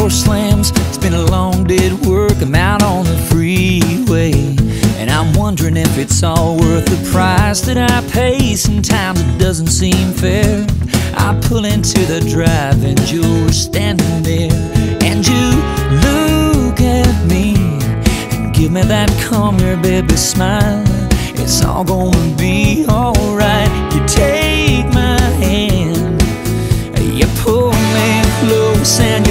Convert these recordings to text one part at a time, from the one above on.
door slams. It's been a long day at work. I'm out on the freeway. And I'm wondering if it's all worth the price that I pay. Sometimes it doesn't seem fair. I pull into the drive and you're standing there. And you look at me and give me that come here, baby smile. It's all gonna be alright. You take my hand, you pull me close and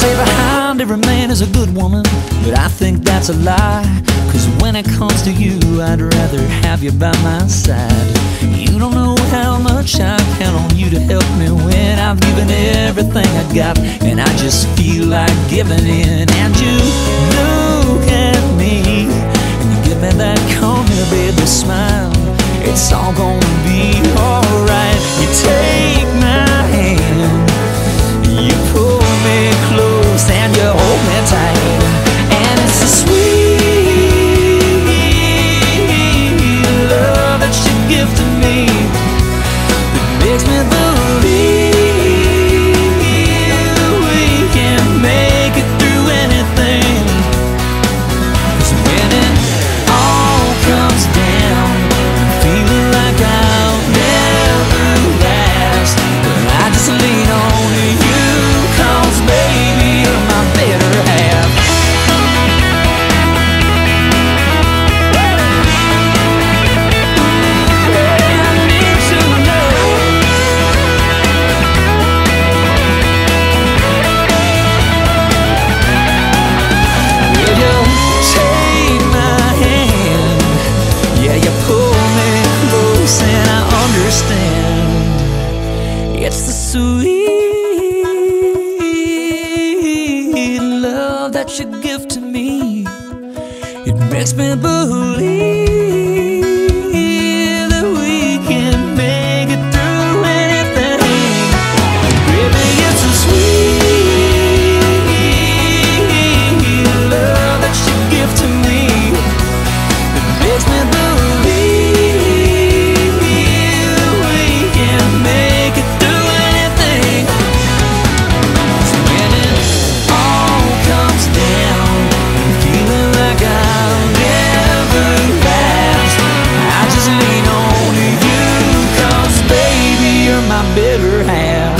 say behind every man is a good woman, but I think that's a lie. Cause when it comes to you, I'd rather have you by my side. You don't know how much I count on you to help me when I've given everything I got, and I just feel like giving in. And you look at me, and you give me that come here, baby smile. It's all gonna understand. It's the sweet love that you give to me. It makes me believe ever have.